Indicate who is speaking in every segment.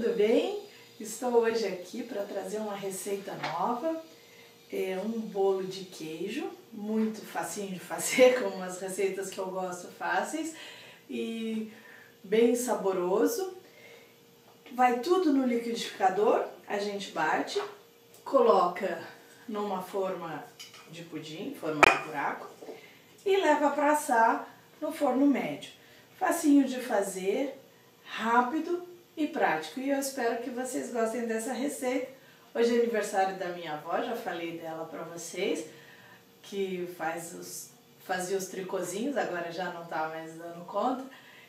Speaker 1: tudo bem? Estou hoje aqui para trazer uma receita nova, é um bolo de queijo, muito facinho de fazer, como as receitas que eu gosto fáceis e bem saboroso. Vai tudo no liquidificador, a gente bate, coloca numa forma de pudim, forma de buraco, e leva para assar no forno médio. Facinho de fazer, rápido e prático. E eu espero que vocês gostem dessa receita. Hoje é aniversário da minha avó, já falei dela para vocês, que faz os, fazia os tricozinhos, agora já não está mais dando conta.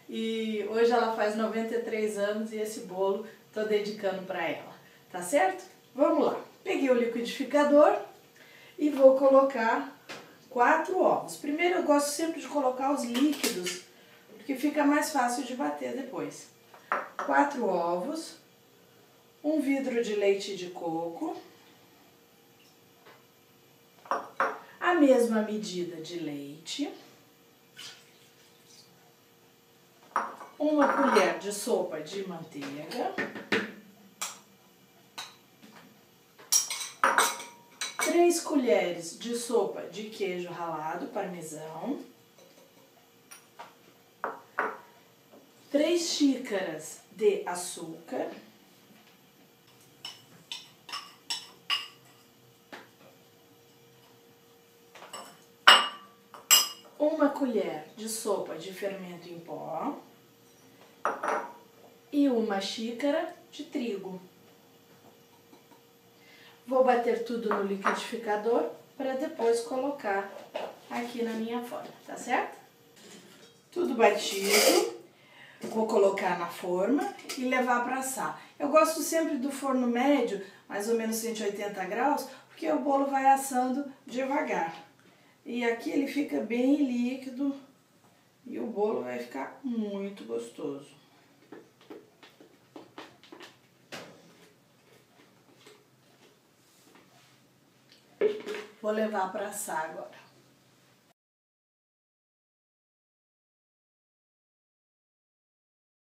Speaker 1: E hoje ela faz 93 anos e esse bolo estou dedicando para ela, tá certo? Vamos lá. Peguei o liquidificador e vou colocar quatro ovos. Primeiro eu gosto sempre de colocar os líquidos, porque fica mais fácil de bater depois quatro ovos, um vidro de leite de coco, a mesma medida de leite, uma colher de sopa de manteiga, três colheres de sopa de queijo ralado parmesão, 3 xícaras de açúcar, uma colher de sopa de fermento em pó e uma xícara de trigo. Vou bater tudo no liquidificador para depois colocar aqui na minha forma, tá certo? Tudo batido. Vou colocar na forma e levar para assar. Eu gosto sempre do forno médio, mais ou menos 180 graus, porque o bolo vai assando devagar. E aqui ele fica bem líquido e o bolo vai ficar muito gostoso. Vou levar para assar agora.